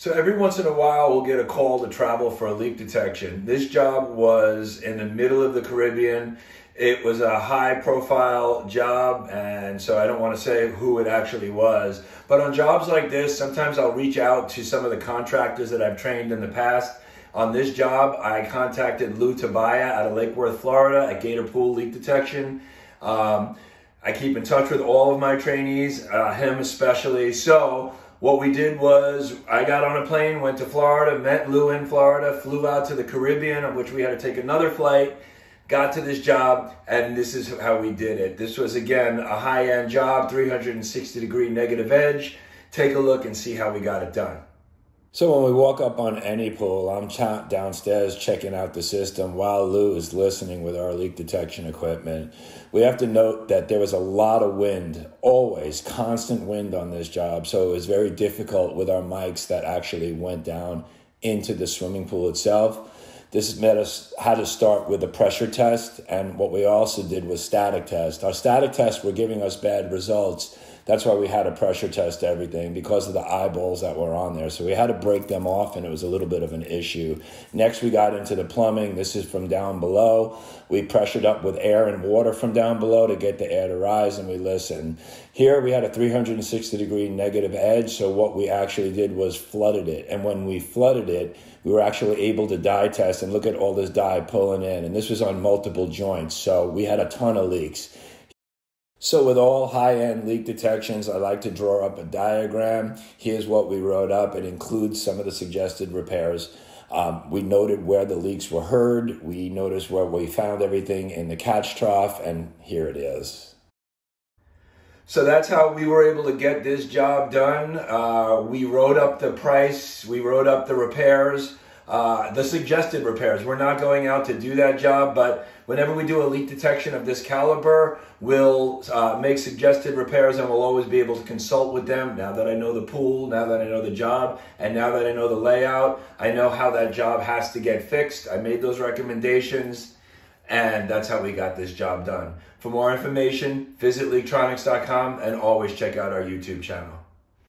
So every once in a while, we'll get a call to travel for a leak detection. This job was in the middle of the Caribbean. It was a high profile job, and so I don't want to say who it actually was. But on jobs like this, sometimes I'll reach out to some of the contractors that I've trained in the past. On this job, I contacted Lou Tobia out of Lake Worth, Florida at Gator Pool Leak Detection. Um, I keep in touch with all of my trainees, uh, him especially. So what we did was I got on a plane, went to Florida, met Lou in Florida, flew out to the Caribbean, of which we had to take another flight, got to this job, and this is how we did it. This was again a high-end job, 360 degree negative edge. Take a look and see how we got it done. So when we walk up on any pool, I'm downstairs checking out the system while Lou is listening with our leak detection equipment. We have to note that there was a lot of wind, always constant wind on this job, so it was very difficult with our mics that actually went down into the swimming pool itself. This made us had to start with a pressure test, and what we also did was static test. Our static tests were giving us bad results that's why we had to pressure test everything because of the eyeballs that were on there. So we had to break them off, and it was a little bit of an issue. Next, we got into the plumbing. This is from down below. We pressured up with air and water from down below to get the air to rise, and we listened. Here, we had a 360 degree negative edge. So what we actually did was flooded it. And when we flooded it, we were actually able to dye test and look at all this dye pulling in. And this was on multiple joints. So we had a ton of leaks. So with all high-end leak detections, I like to draw up a diagram. Here's what we wrote up. It includes some of the suggested repairs. Um, we noted where the leaks were heard. We noticed where we found everything in the catch trough, and here it is. So that's how we were able to get this job done. Uh, we wrote up the price. We wrote up the repairs. Uh, the suggested repairs. We're not going out to do that job, but whenever we do a leak detection of this caliber, we'll uh, make suggested repairs and we'll always be able to consult with them. Now that I know the pool, now that I know the job, and now that I know the layout, I know how that job has to get fixed. I made those recommendations, and that's how we got this job done. For more information, visit leaktronics.com and always check out our YouTube channel.